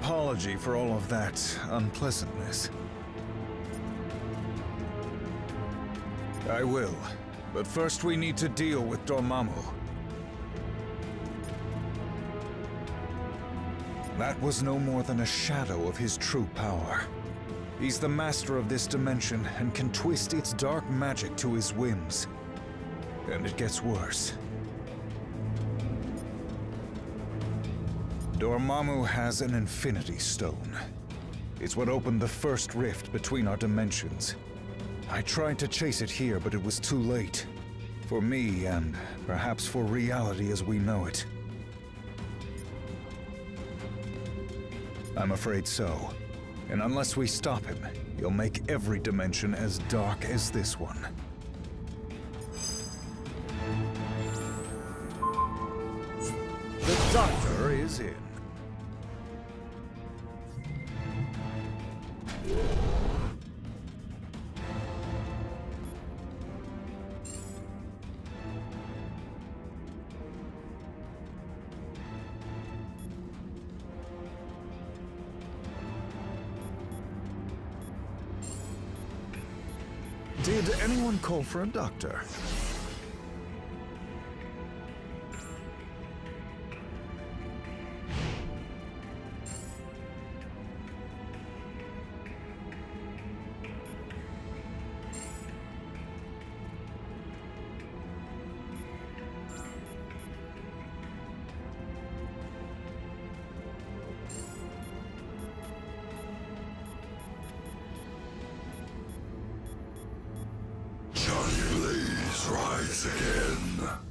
apology for all of that unpleasantness. I will. But first we need to deal with Dormammu. That was no more than a shadow of his true power. He's the master of this dimension and can twist its dark magic to his whims. And it gets worse. Dormammu has an Infinity Stone. It's what opened the first rift between our dimensions. I tried to chase it here, but it was too late. For me, and perhaps for reality as we know it. I'm afraid so. And unless we stop him, he'll make every dimension as dark as this one. The Doctor is in. Did anyone call for a doctor? Again.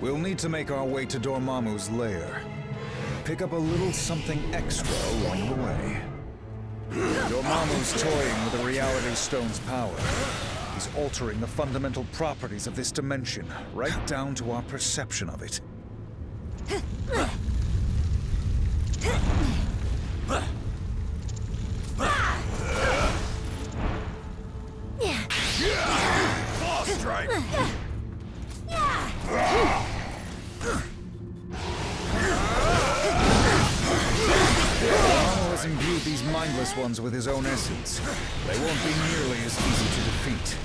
We'll need to make our way to Dormammu's lair. Pick up a little something extra along the way. Dormammu's toying with the Reality Stone's power. He's altering the fundamental properties of this dimension, right down to our perception of it. Ones with his own essence. They won't be nearly as easy to defeat.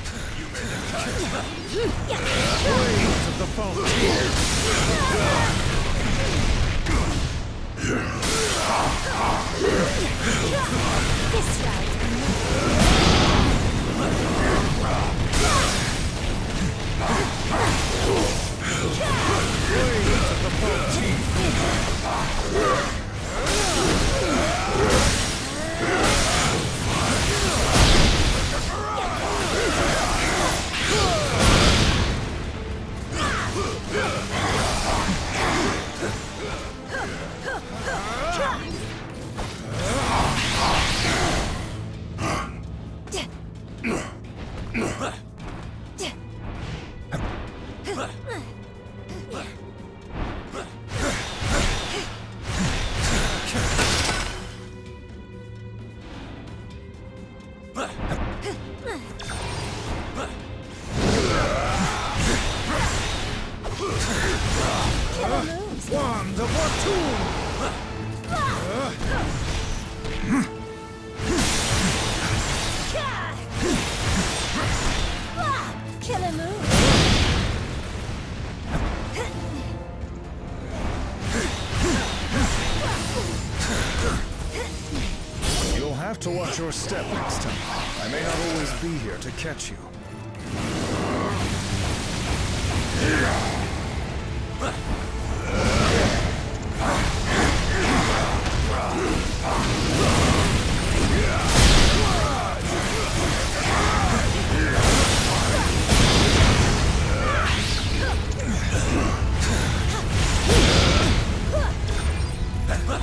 Have to watch your step next time. I may not always be here to catch you.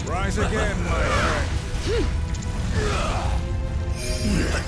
Rise again, my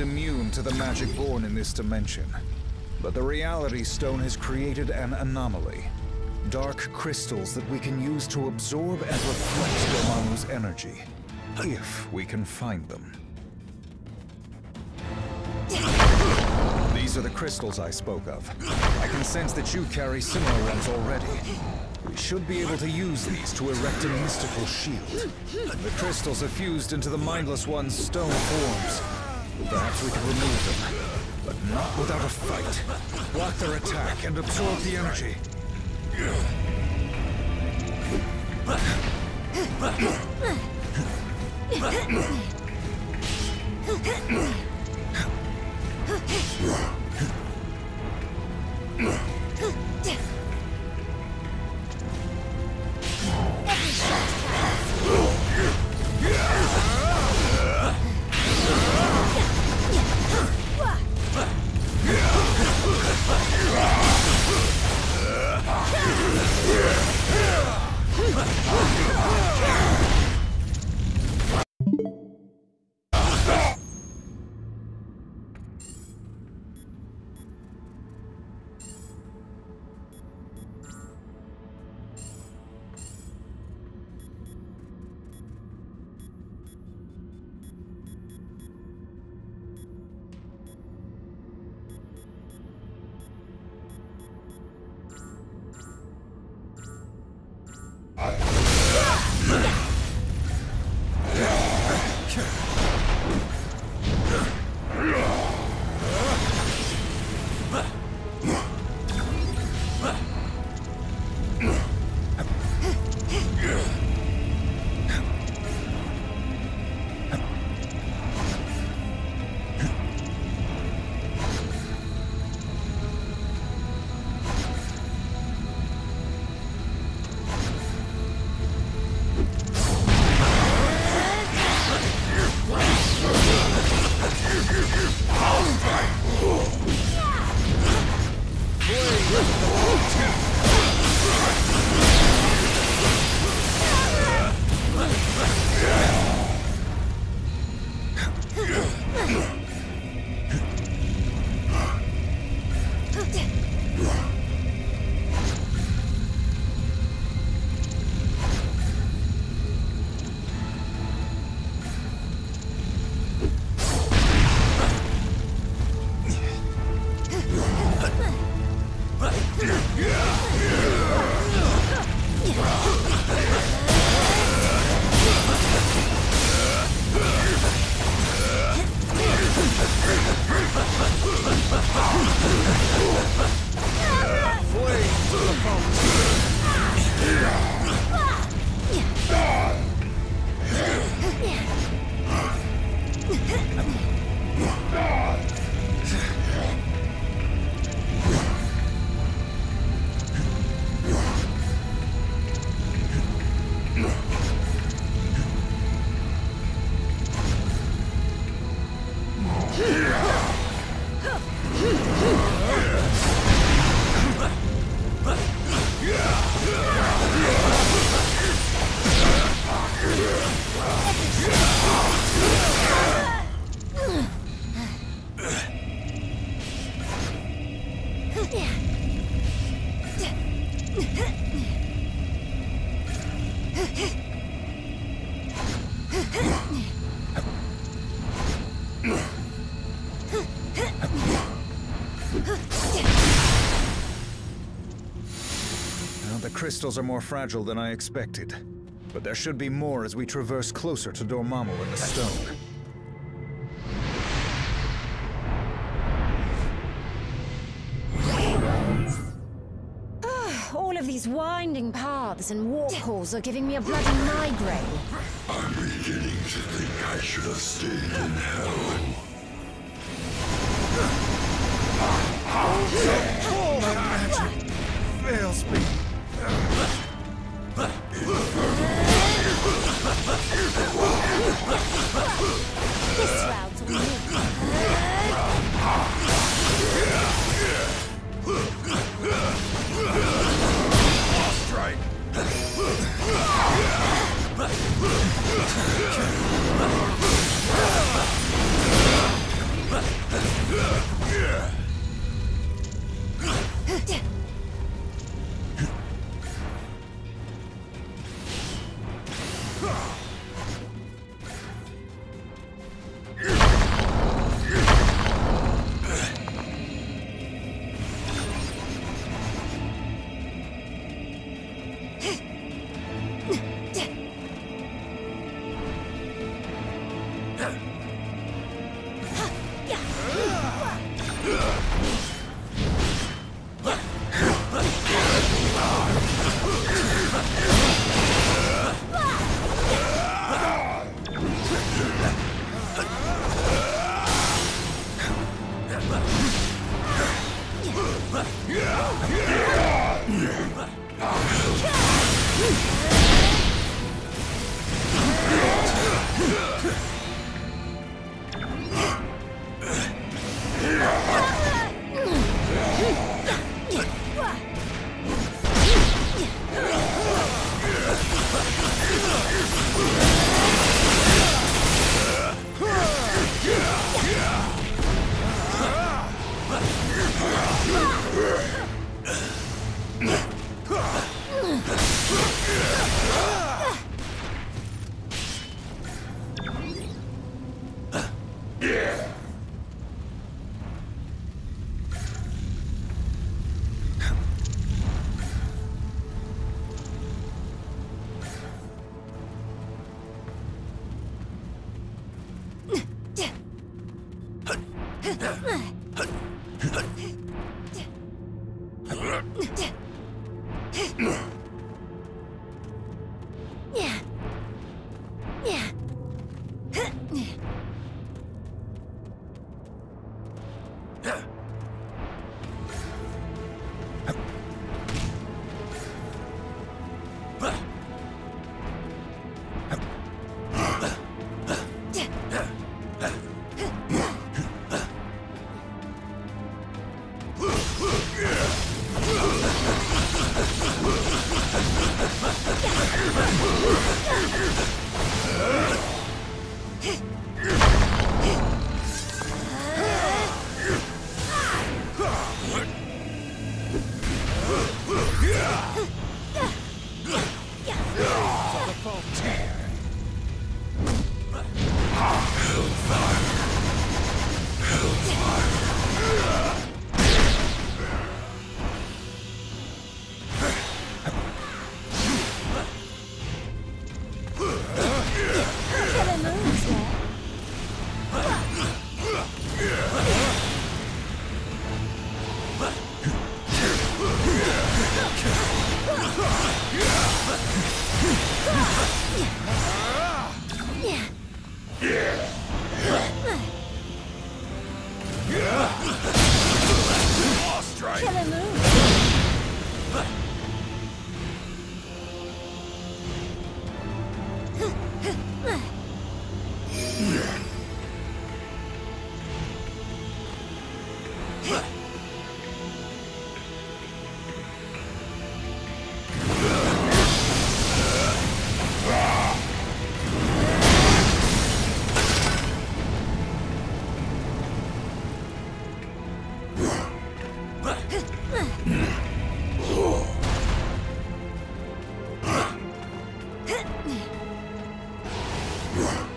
immune to the magic born in this dimension. But the Reality Stone has created an anomaly. Dark crystals that we can use to absorb and reflect Dormammu's energy. If we can find them. These are the crystals I spoke of. I can sense that you carry similar ones already. We should be able to use these to erect a mystical shield. The crystals are fused into the Mindless One's stone forms. Perhaps we can remove them, but not without a fight. Block their attack and absorb the energy. Ugh. crystals are more fragile than I expected. But there should be more as we traverse closer to Dormammu and the stone. Ah, all of these winding paths and walkholes are giving me a bloody migraine. I'm beginning to think I should have stayed in hell. Fails me. This round's on me. Claws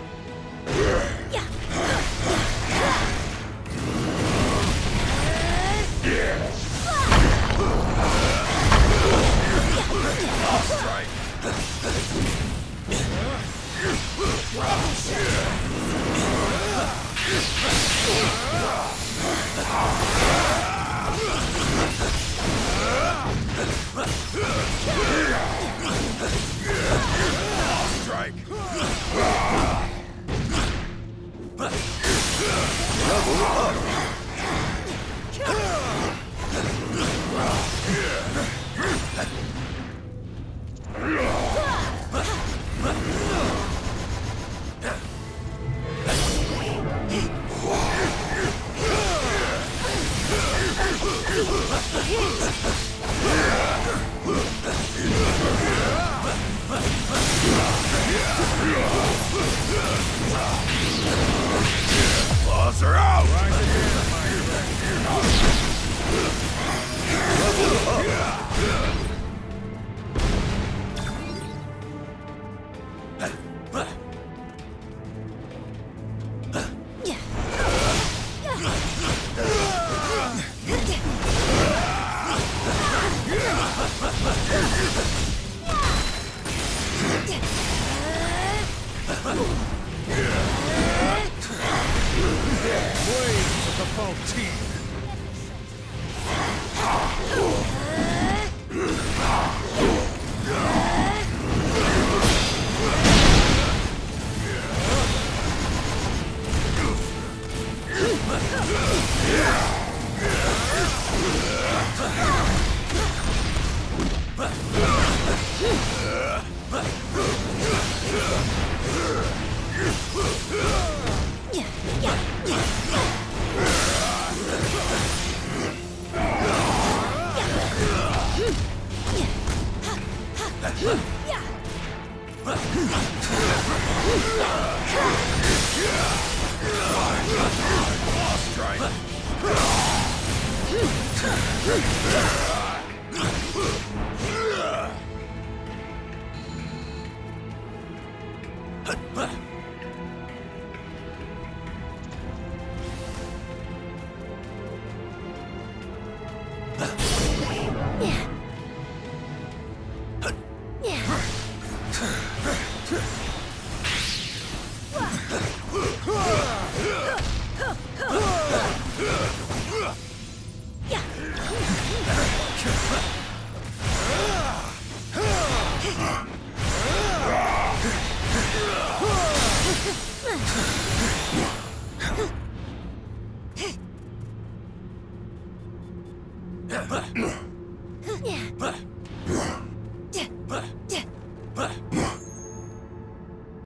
Yeah.